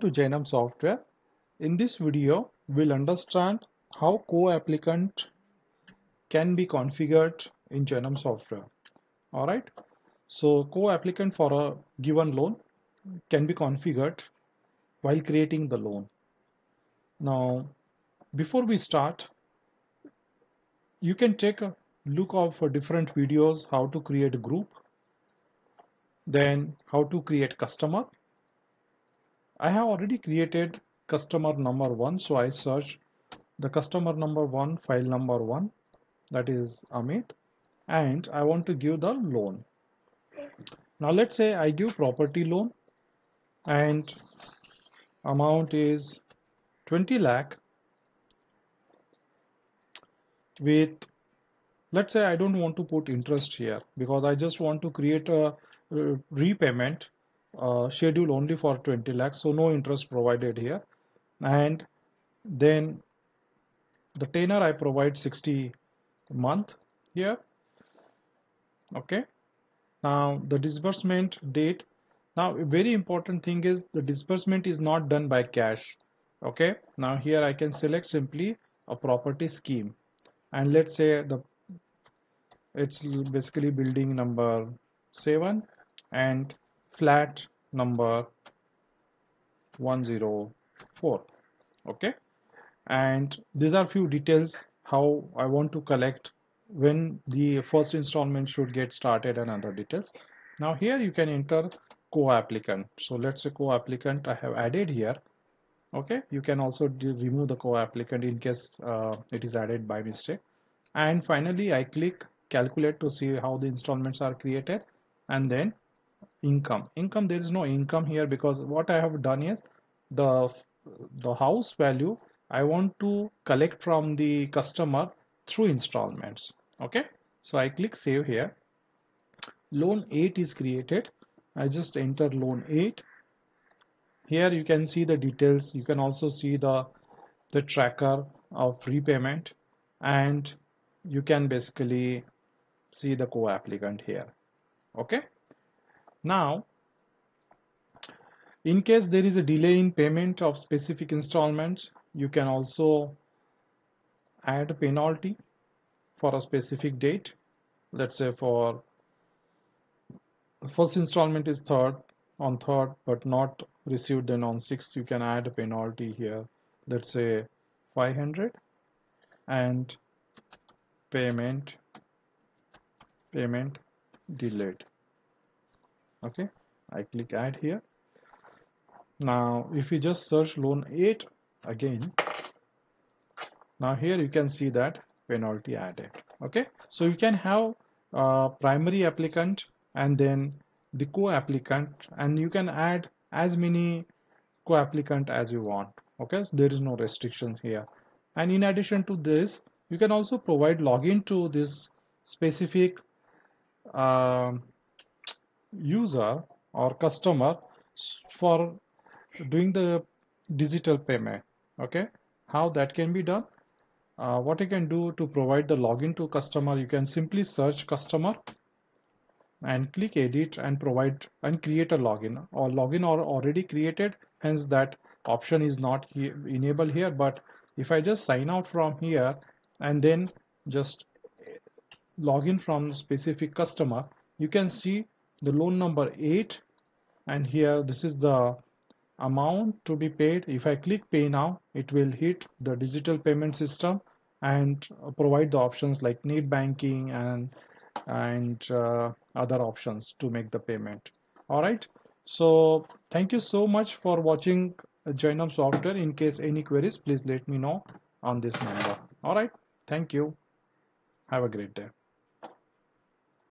to Jainam Software. In this video, we'll understand how co-applicant can be configured in Jainam Software. Alright, so co-applicant for a given loan can be configured while creating the loan. Now, before we start, you can take a look of different videos how to create a group, then how to create customer I have already created customer number one so I search the customer number one file number one that is Amit and I want to give the loan. Now let's say I give property loan and amount is 20 lakh with let's say I don't want to put interest here because I just want to create a uh, repayment uh, schedule only for 20 lakhs so no interest provided here. And then the tenor I provide 60 month here. Okay. Now the disbursement date. Now a very important thing is the disbursement is not done by cash. Okay. Now here I can select simply a property scheme. And let's say the it's basically building number 7 and flat number 104 okay? And these are few details how I want to collect when the first installment should get started and other details. Now here you can enter co-applicant. So let's say co-applicant I have added here. Okay? You can also remove the co-applicant in case uh, it is added by mistake. And finally I click calculate to see how the installments are created. And then income. Income there is no income here because what I have done is the the house value I want to collect from the customer through installments. Okay? So I click save here. Loan 8 is created. I just enter loan 8 here you can see the details. You can also see the the tracker of repayment and you can basically see the co-applicant here. Okay now, in case there is a delay in payment of specific installments, you can also add a penalty for a specific date. Let's say for first installment is third on third but not received then on sixth you can add a penalty here. Let's say 500 and payment payment delayed okay I click add here. Now if you just search loan 8 again now here you can see that penalty added. Okay so you can have a primary applicant and then the co-applicant and you can add as many co-applicant as you want. Okay so there is no restrictions here. And in addition to this you can also provide login to this specific um, user or customer for doing the digital payment okay? How that can be done? Uh, what you can do to provide the login to customer you can simply search customer and click edit and provide and create a login. Or login or already created hence that option is not enabled here. But if I just sign out from here and then just login from specific customer you can see the loan number 8 and here this is the amount to be paid. If I click pay now it will hit the digital payment system and provide the options like net banking and and uh, other options to make the payment. All right? So thank you so much for watching Jainam software. In case any queries please let me know on this number. All right? Thank you. Have a great day